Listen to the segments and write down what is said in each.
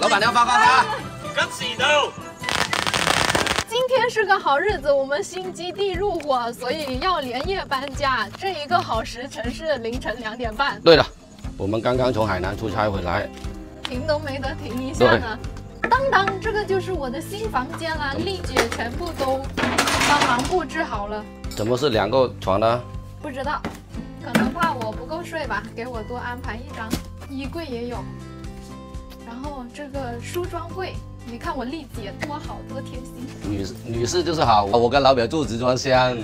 老板娘发发发！吉时到。今天是个好日子，我们新基地入伙，所以要连夜搬家。这一个好时辰是凌晨两点半。对了，我们刚刚从海南出差回来，停都没得停一下呢。当当，这个就是我的新房间啦，丽姐全部都帮忙布置好了。怎么是两个床呢？不知道，可能怕我不够睡吧，给我多安排一张。衣柜也有，然后这个梳妆柜，你看我丽姐多好多贴心。女女士就是好，我跟老表住集装箱。适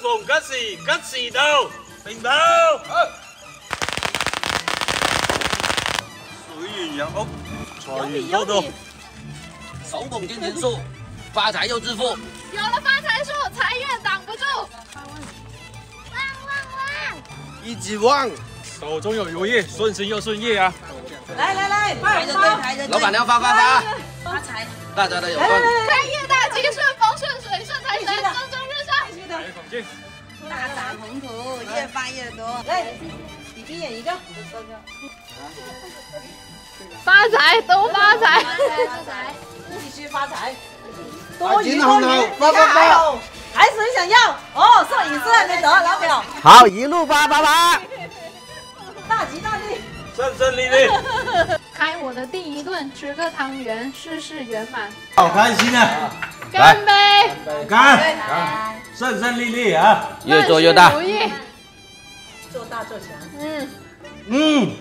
逢吉时，吉时到，平到。水源入屋，财源多多。手捧金钱树，发财又致富。有了发财树，财运挡不住。旺旺旺！一直旺，手中有如意，顺心又顺意啊！来来来，排着队，排着队。老板娘发发发！发财，大家都有份。开业大吉，顺风顺水，顺财神，蒸蒸日上。大展宏图，越发越多。来，比比眼一个。发财都发财，发财，发财。多余多鱼，发发发！还是很想要哦，摄影师还没得，老表。好，一路发发发！大吉大利，顺顺利利。开我的第一顿，吃个汤圆，事事圆满。好开心啊！干杯！干！干！顺顺利利啊！越做越大。如意做大做强。嗯。嗯。